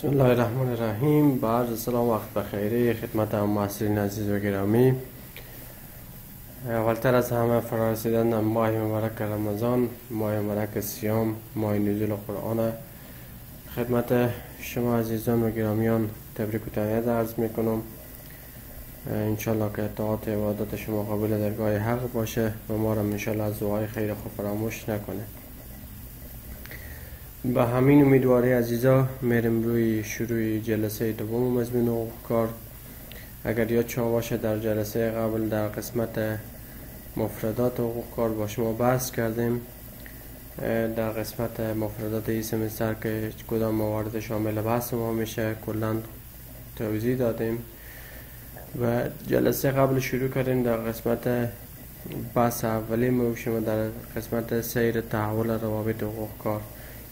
بسم الله الرحمن الرحیم بعد سلام وقت بخیری خدمت هم محصولین عزیز و گرامی اولتر از همه فرارسیدن ماه مبارک رمضان ماه مبارک سیام ماه نزول قرآن خدمت شما عزیزان و گرامیان تبریک و تانیت عرض می‌کنم انشالله که اطاعت عبادت شما قابل درگاه حق باشه و ما را انشالله از دعای خیر خود فراموش نکنه به همین امیدواری عزیزا میریم روی شروع جلسه دوم مضمون و کار. اگر یاد شما باشه در جلسه قبل در قسمت مفردات حقوق کار با شما بحث کردیم. در قسمت مفردات ای سمستر که کدام موارد شامل بحث ما میشه کلا توضیح دادیم. و جلسه قبل شروع کردیم در قسمت بحث اولی. ما شما در قسمت سیر تحول روابط حقوق کار.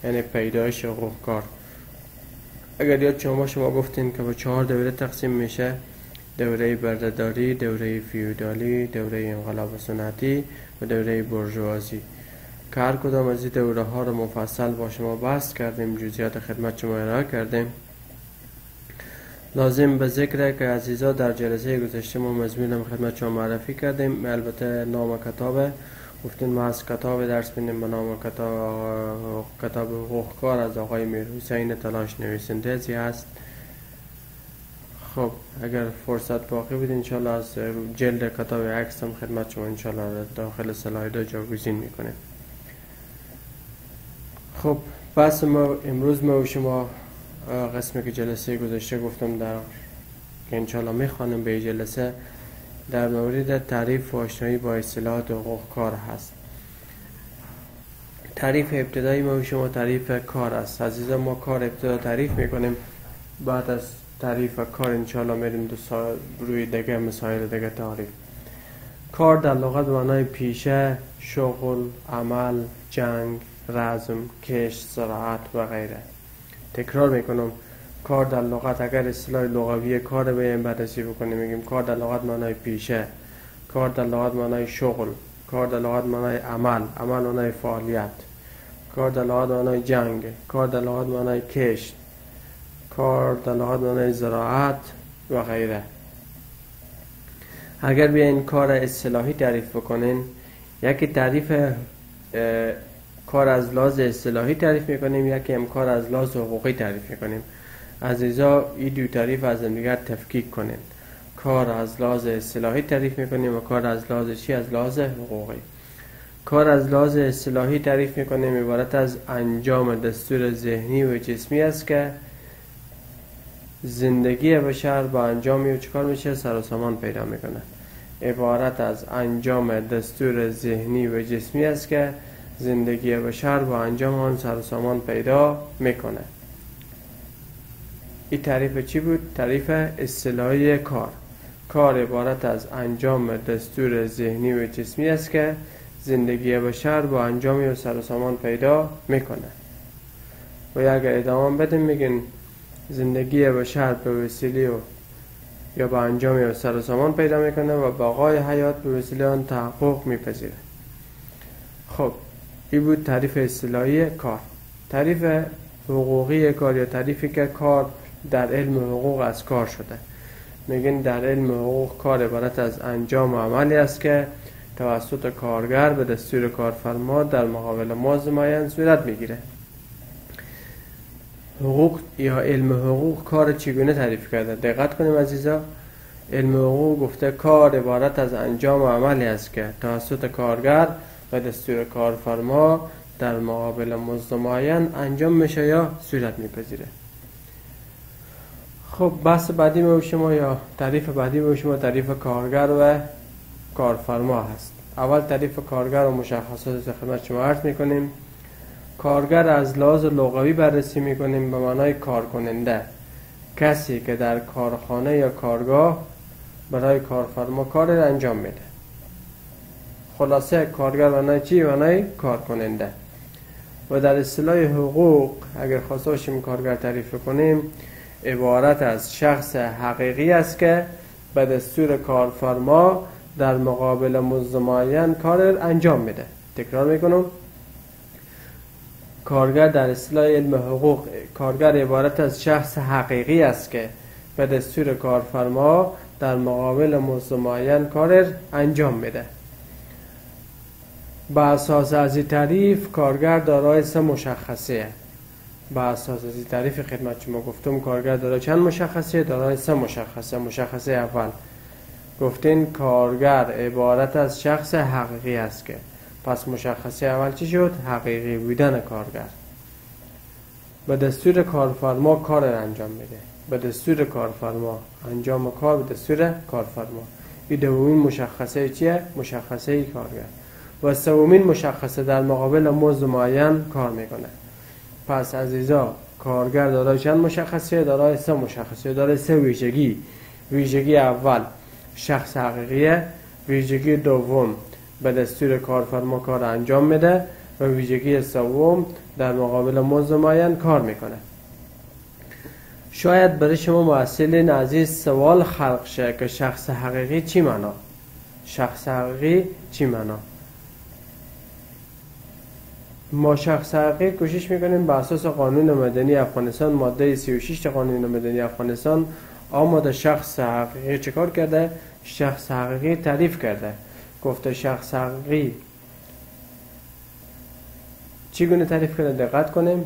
یعنی پیدایش کار اگر یاد شما شما گفتین که با چهار دوره تقسیم میشه. دوره بردهداری، دوره فیودالی، دوره انقلاب سنتی و دوره برجوازی. که هر کدام از این دوره ها رو مفصل با شما بحث کردیم جزئیات خدمت شما ارائه کردیم. لازم به ذکر که عزیزا در جلسه گذشته ما مضمونم خدمت شما معرفی کردیم. البته نام کتاب گفتیم ما از کتاب درس بینیم به نام کتاب کتاب حقوق کار از آقای میر حسین تلاش نویسنده ازی هست. خب اگر فرصت باقی بود انشالله از جلد کتاب عکس هم خدمت شما انشالله داخل سلاید جاگوزین می‌کنیم. خب بس ما امروز ما و شما قسمی که جلسه گذاشته گفتم در که انشالله می‌خوانم به جلسه. در مورد تعریف و آشنایی با اصطلاحات حقوق کار هست. تعریف ابتدایی ما شما تعریف کار است. عزیزا ما کار ابتدا تعریف می‌کنیم. بعد از تعریف کار انشالله میریم دو روی دیگه مسائل دیگه تعریف. کار در لغت معنای پیشه شغل عمل جنگ رزم کش زراعت و غیره. تکرار می‌کنم. کار در لغت اگر اصطلاح لغوی کار به این بررسی بکنیم میگیم کار در لغت معنای پیشه کار در لغت معنای شغل کار در لغت معنای عمل عمل معنای فعالیت کار در لغت معنای جنگ کار در لغت معنای کشت کار در لغت معنای زراعت و غیره. اگر این کار اصطلاحی تعریف بکنین یکی تعریف کار از لحاظ اصطلاحی تعریف می‌کنیم یکی هم کار از لحاظ حقوقی تعریف می‌کنیم. عزیزا این دو تعریف از دیگر تفکیک کنین. کار از لحاظ اصطلاحی تعریف می‌کنیم و کار از لحاظ چی؟ از لحاظ حقوقی. کار از لحاظ اصطلاحی تعریف می‌کنیم عبارت از انجام دستور ذهنی و جسمی است که زندگی بشر با انجام و چکار میشه؟ سر و سامان پیدا می‌کنه عبارت از انجام دستور ذهنی و جسمی است که زندگی بشر با انجام آن سر و سامان پیدا می‌کنه این تعریف چی بود؟ تعریف اصطلاحی کار. کار عبارت از انجام دستور ذهنی و جسمی است که زندگی بشر با انجام و سر پیدا می‌کنه و اگر ادامه بدیم میگن زندگی بشر به وسیله و یا با انجام سر و سامان پیدا می‌کنه و بقای حیات به وسیله آن تحقق میپذیره خب این بود تعریف اصطلاحی کار. تعریف حقوقی کار یا تعریفی که کار در علم حقوق از کار شده. میگن در علم حقوق کار عبارت از انجام عملی است که توسط کارگر به دستور کارفرما در مقابل ماز معین صورت می‌گیره. حقوق یا علم حقوق کار چگونه تعریف کرده؟ دقت کنیم عزیزا. علم حقوق گفته کار عبارت از انجام عملی است که توسط کارگر و دستور کارفرما در مقابل مزد معین انجام میشه یا صورت میپذیره. خب بحث بعدی ما شما یا تعریف بعدی ما شما تعریف کارگر و کارفرما هست. اول تعریف کارگر و مشخصات خدمت شما عرض می‌کنیم. کارگر از لحاظ لغوی بررسی می‌کنیم به معنای کار کننده کسی که در کارخانه یا کارگاه برای کارفرما کار انجام میده. خلاصه کارگر معنای چی؟ معنای کار کننده و در اصطلاح حقوق اگر خواسته باشیم کارگر تعریف کنیم عبارت از شخص حقیقی است که به دستور کارفرما در مقابل مزد معین کار انجام میده. تکرار می‌کنم. کارگر در اصطلاح علم حقوق کارگر عبارت از شخص حقیقی است که به دستور کارفرما در مقابل مزد معین کار انجام میده. با اساس از این تعریف کارگر دارای سه مشخصه. با اساس از تعریف خدمت شما گفتم کارگر دارای چند مشخصه؟ دارای سه مشخصه. مشخصه اول گفتین کارگر عبارت از شخص حقیقی است که. پس مشخصه اول چی شد؟ حقیقی بودن کارگر. به دستور کارفرما کار انجام میده. به دستور کارفرما انجام کار به دستور کارفرما. این دومین مشخصه چیه؟ مشخصه کارگر. و سومین مشخصه در مقابل مزد معین کار می‌کنه. پس عزیزا کارگر دارای چند مشخصه؟ دارای سه مشخصه. دارای سه ویژگی. ویژگی اول شخص حقیقیه. ویژگی دوم به دستور کارفرما کار انجام میده و ویژگی سوم در مقابل مزد معین کار می‌کنه. شاید برای شما محصلین عزیز سوال خلق شه که شخص حقیقی چی معنا؟ شخص حقیقی چی معنا؟ ما شخص حقیقی کوشش می‌کنیم به اساس قانون مدنی افغانستان ماده 36 قانون مدنی افغانستان آماده شخص حقیقی چکار کرده؟ شخص حقیقی تعریف کرده. گفته شخص حقیقی چگونه تعریف کرده دقت کنیم.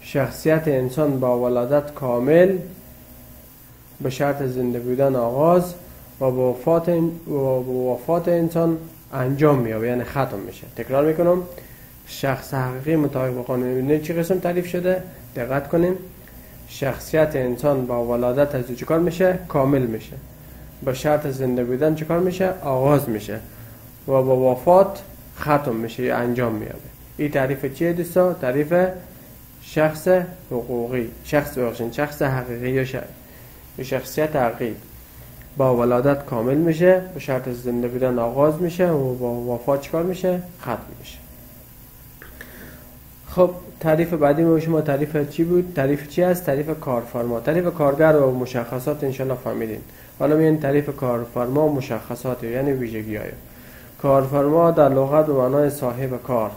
شخصیت انسان با ولادت کامل به شرط زنده بودن آغاز و با وفات, و وفات انسان انجام میابه یعنی ختم میشه. تکرار می‌کنم. شخص حقیقی مطابق با قانون چی قسم تعریف شده؟ دقت کنیم. شخصیت انسان با ولادت از چیکار میشه؟ کامل میشه. با شرط زنده بودن چیکار میشه؟ آغاز میشه. و با وفات ختم میشه یا انجام میابه این تعریف چیه دوستا؟ تعریف شخص حقوقی. شخص بخشین شخص حقیقی یا شخصیت حقیقی. با ولادت کامل میشه به شرط زنده بودن آغاز میشه و با وفات چکار میشه؟ ختم میشه. خب تعریف بعدی ما شما تعریف چی بود؟ تعریف چی است؟ تعریف کارفرما. تعریف کارگر و مشخصات انشالله فهمیدین. حالا میان تعریف کارفرما و مشخصات یعنی ویژگی های کارفرما در لغت به معنای صاحب کار.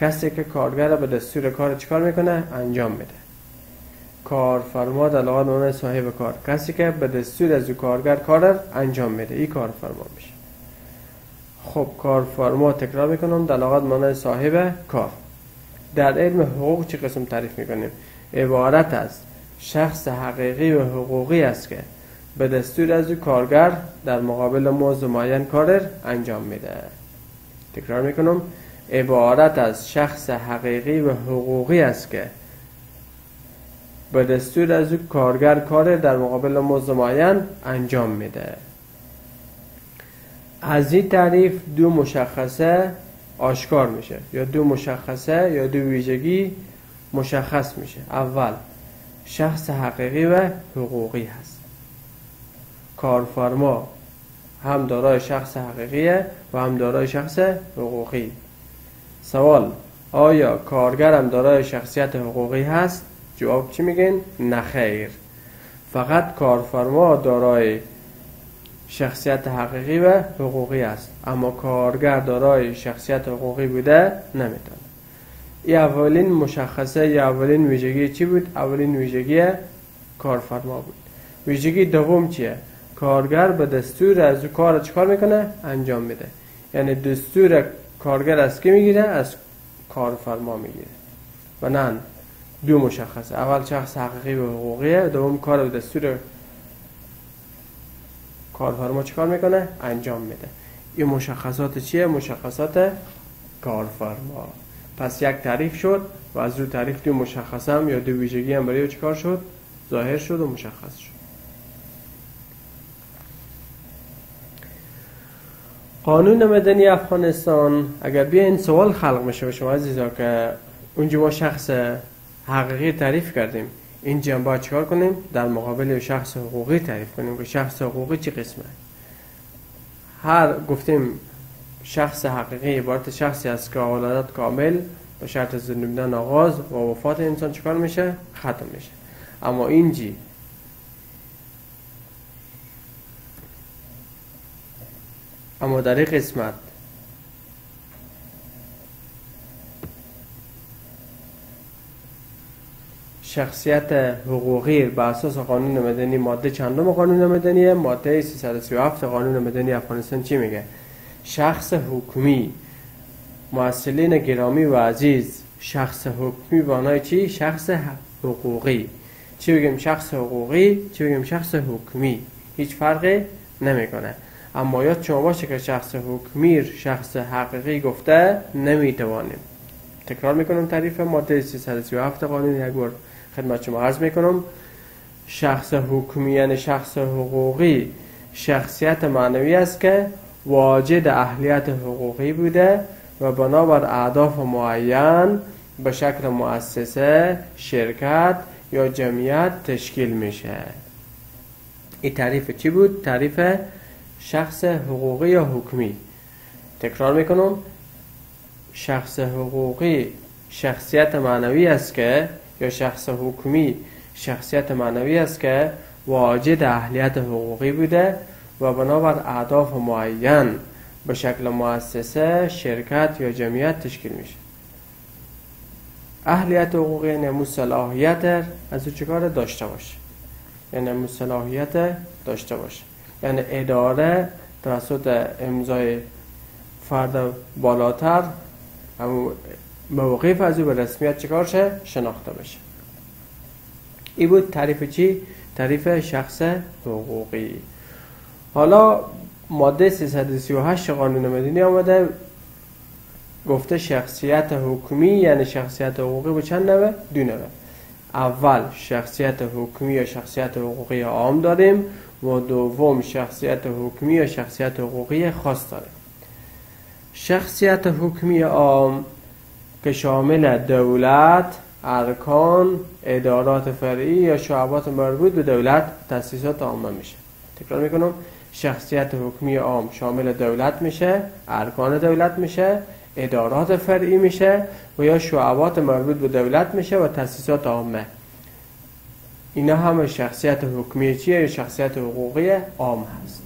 کسی که کارگر به دستور کار چکار می‌کنه؟ انجام میده. کارفرما در لغت معنای صاحب کار. کسی که به دستور از کارگر کار انجام میده این کارفرما میشه. خب کارفرما تکرار می‌کنم. در لغت معنای صاحب کار. در علم حقوق چه قسم تعریف می‌کنیم؟ عبارت از شخص حقیقی و حقوقی است که به دستور از کارگر در مقابل موضوع معین کار انجام میده. تکرار می‌کنم. عبارت از شخص حقیقی و حقوقی است که به دستور از کارگر کار در مقابل موضوع معین انجام میده. از این تعریف دو مشخصه آشکار میشه. یا دو مشخصه یا دو ویژگی مشخص میشه. اول شخص حقیقی و حقوقی هست. کارفرما هم دارای شخص حقیقیه و هم دارای شخص حقوقی. سوال آیا کارگر هم دارای شخصیت حقوقی هست؟ جواب چی میگن؟ نخیر فقط کارفرما دارای شخصیت حقیقی و حقوقی است. اما کارگر دارای شخصیت حقوقی بوده نمی‌تونه این اولین مشخصه یا اولین ویژگی چی بود؟ اولین ویژگی کارفرما بود. ویژگی دوم چیه؟ کارگر به دستور از کار چکار می‌کنه؟ انجام میده. یعنی دستور کارگر از کی می‌گیره؟ از کارفرما می‌گیره. و نه دو مشخصه. اول شخص حقیقی و حقوقیه دوم کار به دستور کارفرما چیکار می‌کنه؟ انجام میده. این مشخصات چیه؟ مشخصات کارفرما. پس یک تعریف شد و از رو تعریف دو مشخصه هم یا دو ویژگی هم برای چیکار شد؟ ظاهر شد و مشخص شد. قانون مدنی افغانستان اگر بیا سوال خلق میشه به شما عزیزا که اونجا ما شخص حقیقی تعریف کردیم. این جنبه چیکار کنیم؟ در مقابل شخص حقوقی تعریف کنیم که شخص حقوقی چی قسمه؟ هر گفتیم شخص حقیقی عبارت شخصی است که ولادت کامل به شرط زندگی آغاز و وفات انسان چیکار میشه؟ ختم میشه. اما اینجی اما در این قسمت شخصیت حقوقی بر اساس قانون مدنی ماده چندم قانون مدنی ماده 337 قانون مدنی افغانستان چی میگه؟ شخص حکومی معسلین گرامی و عزیز. شخص حکومی بانای چی؟ شخص حقوقی. چی بگیم شخص حقوقی؟ چی بگیم شخص حکومی هیچ فرقی نمی‌کنه. اما یاد شما باشه که شخص حکومی شخص حقیقی گفته نمی‌توانیم. تکرار می‌کنم تعریف ماده 337 قانون یک بار خدمت شما عرض می‌کنم شخص حکومی یعنی شخص حقوقی شخصیت معنوی است که واجد اهلیت حقوقی بوده و بنابر اهداف معین به شکل مؤسسه شرکت یا جمعیت تشکیل میشه. این تعریف چی بود؟ تعریف شخص حقوقی یا حکمی. تکرار می‌کنم شخص حقوقی شخصیت معنوی است که یا شخص حکمی شخصیت معنوی است که واجد اهلیت حقوقی بوده و بنابر اهداف معین به شکل مؤسسه شرکت یا جمعیت تشکیل میشه. اهلیت حقوقی یعنی صلاحیت از او چکار داشته باشه؟ یعنی صلاحیت داشته باشه؟ یعنی اداره توسط امضای فرد بالاتر همون موقف از او به رسمیت چکار شه؟ شناخته بشه. ای بود تعریف چی؟ تعریف شخص حقوقی. حالا ماده 338 قانون مدنی آمده گفته شخصیت حکومی یعنی شخصیت حقوقی به چند نوه؟ دو نوه. اول شخصیت حکومی یا شخصیت حقوقی عام داریم. و دوم شخصیت حکومی یا شخصیت حقوقی خاص داریم. شخصیت حکومی عام که شامل دولت ارکان ادارات فرعی یا شعبات مربوط به دولت تاسیسات عامه میشه. تکرار می‌کنم شخصیت حکومی عام شامل دولت میشه ارکان دولت میشه ادارات فرعی میشه و یا شعبات مربوط به دولت میشه و تاسیسات عامه. اینا همه شخصیت حکومی چیه شخصیت حقوقی عام هست؟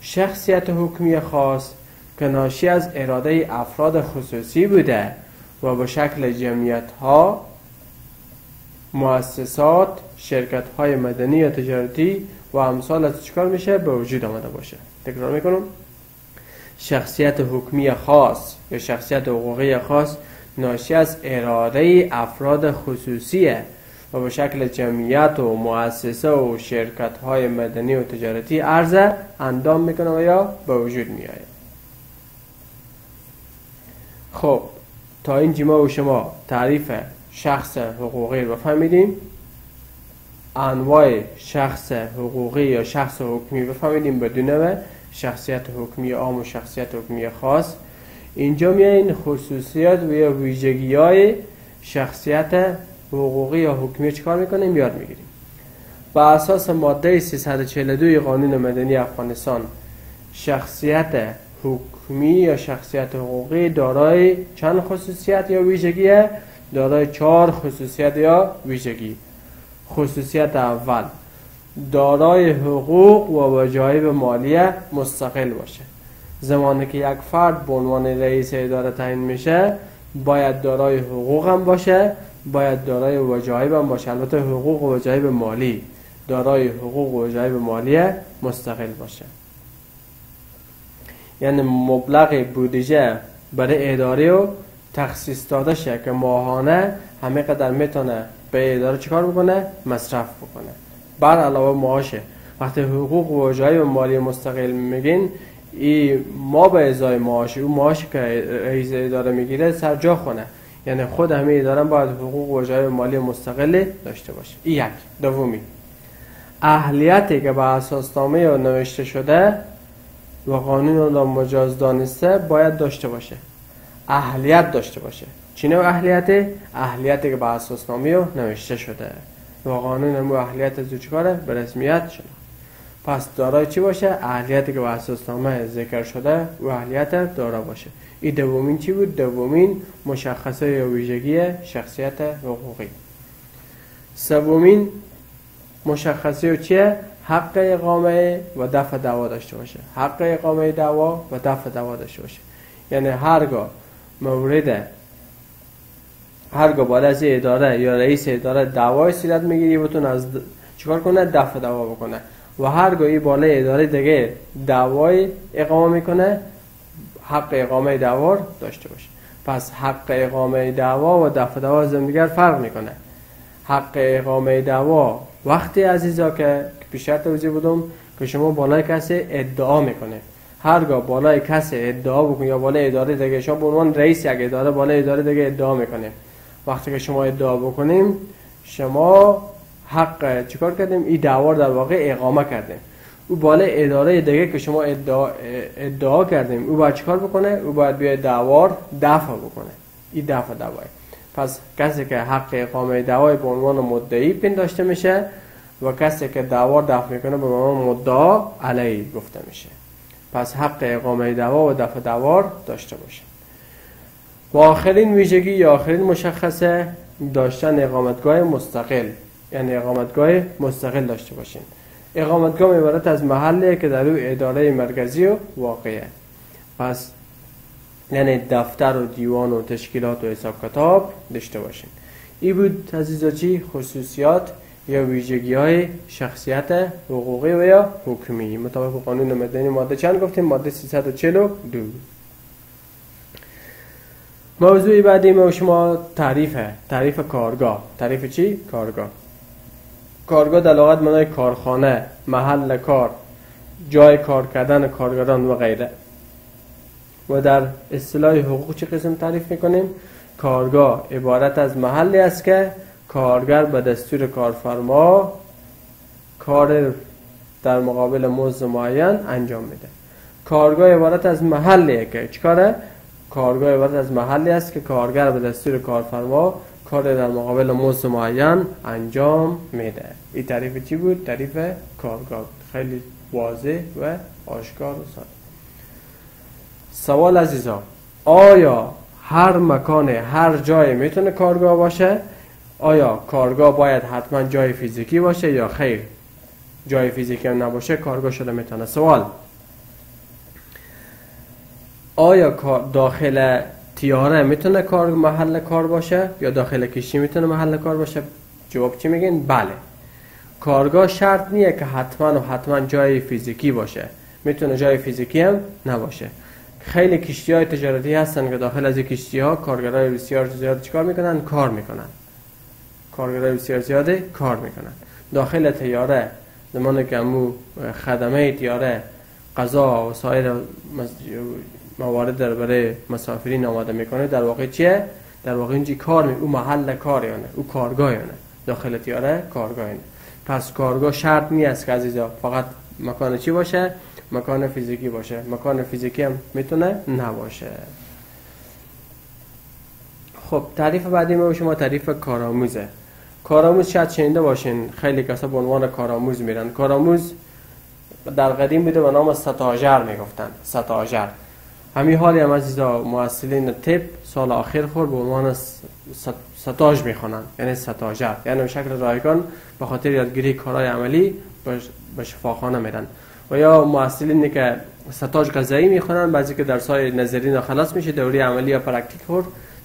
شخصیت حکومی خاص که ناشی از اراده افراد خصوصی بوده و به شکل جمعیت ها مؤسسات شرکت های مدنی یا تجارتی و امثال از چکار میشه؟ به وجود آمده باشه. تکرار می‌کنم. شخصیت حکمی خاص یا شخصیت حقوقی خاص ناشی از اراده افراد خصوصیه و به شکل جمعیت و مؤسسه و شرکت های مدنی و تجارتی عرضه اندام می‌کنه و یا به وجود میآید. خب تا این ما و شما تعریف شخص حقوقی رو فهمیدیم انواع شخص حقوقی یا شخص حکمی بفهمیدیم بدون شخصیت حکمی عام و شخصیت حکمی خاص. اینجا میایین خصوصیات و یا ویژگی های شخصیت حقوقی یا حکمی چکار می‌کنیم؟ یاد می‌گیریم. با اساس ماده 342 قانون مدنی افغانستان شخصیت حکمی یا شخصیت حقوقی دارای چند خصوصیت یا ویژگی؟ دارای چهار خصوصیت یا ویژگی. خصوصیت اول دارای حقوق و وجایب مالی مستقل باشه. زمانی که یک فرد به عنوان رئیس اداره تعیین میشه باید دارای حقوق هم باشه باید دارای وجایب هم باشه. البته حقوق و وجایب مالی دارای حقوق و وجایب مالی مستقل باشه. یعنی مبلغ بودجه برای اداره و تخصیص داده شه که ماهانه همه قدر می‌تونه به اداره چیکار بکنه؟ مصرف بکنه. بر علاوه معاشه وقتی حقوق و وجایب مالی مستقل میگین ای ما به ازای معاش او معاشی که رئیس اداره می‌گیره سر جا خونه. یعنی خود همه اداره باید حقوق و وجایب مالی مستقل داشته باشه. این یک. دومی. اهلیتی که به اساس نامه نوشته شده و قانون را مجاز دانسته باید داشته باشه. اهلیت داشته باشه. چی نوع اهلیت اهلیتی که به اساس نامی نوشته شده. و قانون مو اهلیت از چیکاره؟ به رسمیت شده. پس دارای چی باشه؟ اهلیتی که به اساس نامه ذکر شده و اهلیت دارا باشه. این دومین چی بود؟ دومین مشخصه یا ویژگی شخصیت حقوقی. سومین مشخصه چیه؟ حق اقامه و دفع دعوا داشته باشه. حق اقامه دعوا و دفع دعوا داشته باشه. یعنی هرگاه مورد هرگاه بالا از اداره یا رئیس اداره دعوای صورت می‌گیری بتون از چیکار کنه؟ دفع دعوا بکنه. و هرگاه بالا اداره دیگه دعوای اقامه می‌کنه حق اقامه دعوا داشته باشه. پس حق اقامه دعوا و دفع دعوا از دیگر فرق می‌کنه. حق اقامه دعوا وقتی عزیزا که پیشتر توضیح بودم که شما بالای کسی ادعا می‌کنه. هرگاه بالای کسی ادعا بکنه یا بالای اداره دیگه شما به عنوان رئیس یک اداره بالای اداره دیگه ادعا می‌کنه. وقتی که شما ادعا بکنیم شما حق چیکار کردیم؟ این دعوا در واقع اقامه کردیم. او بالای اداره دیگه که شما ادعا, ادعا کردیم او باید چیکار بکنه؟ او باید بیاد دعوار دفع بکنه. این دفع دعوای پس کسی که حق اقامه دعوای به عنوان مدعی پنداشته میشه و کسی که دعوا دفع می‌کنه به عنوان مدعا علیه گفته میشه. پس حق اقامه دعوا و دفع دعوار داشته باشه. و آخرین ویژگی یا آخرین مشخصه داشتن اقامتگاه مستقل. یعنی اقامتگاه مستقل داشته باشین. اقامتگاه عبارت از محله که در او اداره مرکزی و واقعه. پس یعنی دفتر و دیوان و تشکیلات و حساب کتاب داشته باشین. این بود عزیزاچی خصوصیات. یا ویژگی های شخصیت حقوقی و یا حکمی. مطابق قانون مدنی ماده چند گفتیم؟ ماده 342 موضوع بعدی ما شما تعریفه تعریف کارگاه. تعریف چی؟ کارگاه. کارگاه در لغت منای کارخانه محل کار جای کار کردن کارگران و غیره. و در اصطلاح حقوق چه قسم تعریف می‌کنیم؟ کارگاه. عبارت از محلی است که کارگر به دستور کارفرما کار در مقابل مزد معین انجام میده. کارگاه عبارت از محلیه که چیکاره؟ کارگاه عبارت از محلی است که کارگر به دستور کارفرما کار در مقابل مزد معین انجام میده. این تعریف چی بود؟ تعریف کارگاه. خیلی واضح و آشکار و ساده. سوال عزیزا آیا هر مکان هر جای می‌تونه کارگاه باشه؟ آیا کارگاه باید حتما جای فیزیکی باشه یا خیر؟ جای فیزیکی نباشه کارگاه شده می‌تونه. سوال. آیا داخل تیاره می‌تونه کار محل کار باشه یا داخل کشتی می‌تونه محل کار باشه؟ جواب چی میگین؟ بله. کارگاه شرط نیه که حتما و حتما جای فیزیکی باشه. می‌تونه جای فیزیکی هم نباشه. خیلی کشتی های تجارتی هستن که داخل از کشتی ها کارگرای بسیار زیاد چیکار می‌کنن؟ کار می‌کنن. کارگرای بسیار زیاده کار می‌کنن. داخل تیاره زمان که امو خدمه تیاره غذا و سایر موارد در برای مسافرین آماده می‌کنه. در واقع چیه؟ در واقع اینجی کار می او محل کار یانه او کارگاه یانه داخل تیاره کارگاه یانه پس کارگاه شرط نیست که عزیزا فقط مکان چی باشه؟ مکان فیزیکی باشه. مکان فیزیکی هم می‌تونه نباشه. خب تعریف بعدی ما شما تعریف کارآموزه. کارآموز شاید شنیده باشین. خیلی کسا به عنوان کارآموز میرن. کارآموز در قدیم بوده به نام ستاجر می‌گفتن. ستاجر همین حالی هم عزیزا محصلین تپ سال آخر خور به عنوان ستاج می‌خوانند یعنی ستاجر یعنی به شکل رایگان به خاطر یادگیری کارهای عملی به شفاخانه میرن. و یا محصلینی که ستاج غذایی می‌خوانند بعضی که در سای نظری خلاص میشه دوری عملی یا پرکتیک خور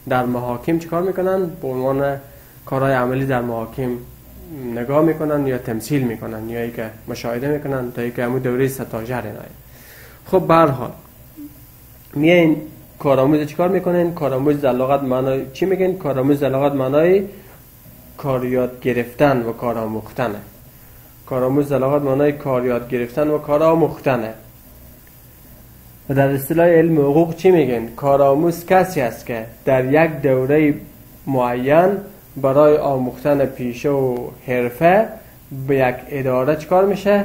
در محاکم چیکار می‌کنن؟ به عنوان کارهای عملی در محاکم نگاه می‌کنن یا تمثیل می‌کنن یا که مشاهده می‌کنن تا اینکه همون دوره ستاجر اینای خب به حال میین کارآموز چیکار می‌کنین کارآموز در لغت معنای چی میگن؟ کارآموز در لغت معنای کار یاد گرفتن و کار آموختنه کارآموز در لغت معنای کار یاد گرفتن و کار آموختنه و در اصطلاح علم حقوق چی میگن؟ کارآموز کسی است که در یک دوره معین برای آموختن پیشه و حرفه به یک اداره چکار میشه؟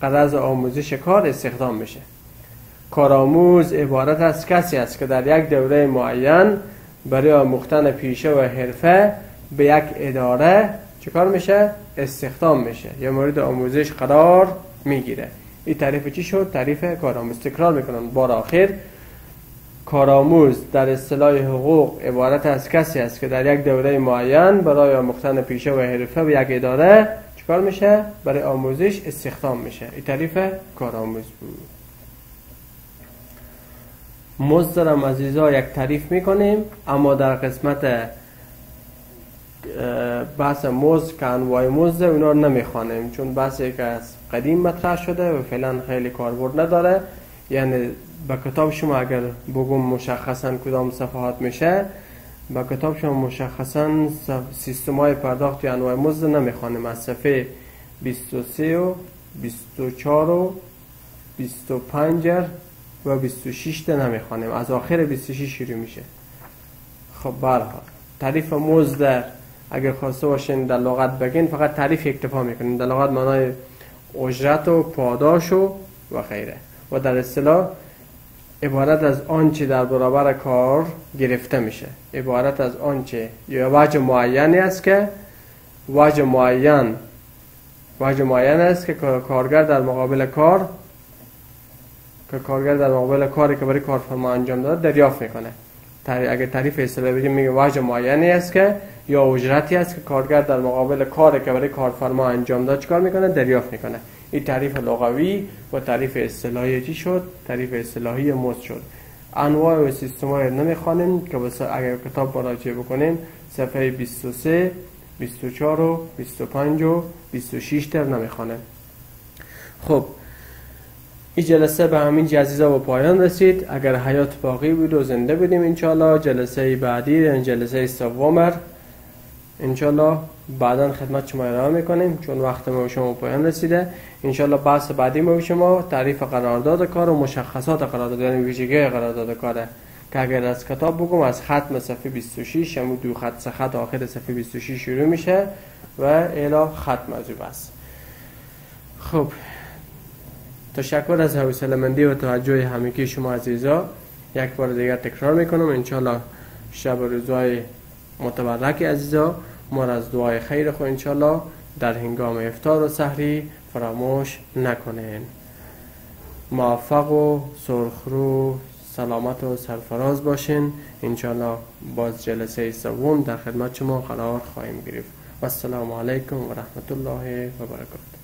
قرض آموزش کار استخدام میشه. کارآموز عبارت از کسی است که در یک دوره معین برای آموختن پیشه و حرفه به یک اداره چکار میشه؟ استخدام میشه. یا مورد آموزش قرار می‌گیره. این تعریف چی شد؟ تعریف کارآموز. تکرار می‌کنن بار آخر. کارآموز در اصطلاح حقوق عبارت از کسی است که در یک دوره معین برای آموختن پیشه و حرفه به یک اداره چکار میشه؟ برای آموزش استخدام میشه. این تعریف کارآموز بود. مزد دارم عزیزا یک تعریف می‌کنیم اما در قسمت بحث موز که انواع موز اونا رو نمی‌خوانیم چون بحثی که از قدیم مطرح شده و فعلا خیلی کاربرد نداره یعنی به کتاب شما اگر بگم مشخصا کدام صفحات میشه با کتاب شما مشخصا سیستم های پرداخت یا انواع مزد نمی‌خوانیم از صفحه 23 و 24 و 25 و 26 نمی‌خوانیم از آخر 26 شروع میشه. خب برها تعریف مزد اگر خواسته باشین در لغت بگین فقط تعریف اکتفا می‌کنین. در لغت معنای اجرت و پاداش و و خیره و در اصطلاح عبارت از آنچه در برابر کار گرفته میشه. عبارت از آنچه یا وجه معینی است که وجه معین. وجه معین است که کارگر در مقابل کار که کارگر در مقابل کاری که برای کارفرما انجام داده دریافت می‌کنه. اگر تعریف اصطلاحی بگیم میگه وجه معینی است که یا اجرتی است که کارگر در مقابل کاری که برای کارفرما انجام داد چیکار می‌کنه؟ دریافت می‌کنه. این تعریف لغوی و تعریف اصطلاحی چی شد؟ تعریف اصطلاحی مزد شد. انواع و سیستم های نمی‌خوانیم که اگر کتاب مراجعه بکنیم صفحه 23 24 و 25 و 26 در نمی‌خوانیم. خب این جلسه به همین جزیزه و پایان رسید. اگر حیات باقی بود و زنده بودیم انشالله جلسه بعدی جلسه سومر انشالله بعدا خدمت شما ارائه می‌کنیم چون وقت ما شما پایان رسیده. انشالله بحث بعدی ما شما تعریف قرارداد کار و مشخصات قرارداد یعنی ویژگی قرارداد کاره که اگر از کتاب بگم از ختم صفحه 26 همون دو خط سه خط آخر صفحه 26 شروع میشه و الا ختم از بس خب تشکر از حوصله مندی و توجه همگی شما عزیزا. یک بار دیگر تکرار می‌کنم. انشالله شب و روزهای متبرک عزیزا. ما از دعای خیر خو انشالله در هنگام افتار و سحری فراموش نکنین. موفق و سرخرو سلامت و سرفراز باشین. انشالله باز جلسه سوم در خدمت شما قرار خواهیم گرفت. و السلام علیکم و رحمت الله و برکاته.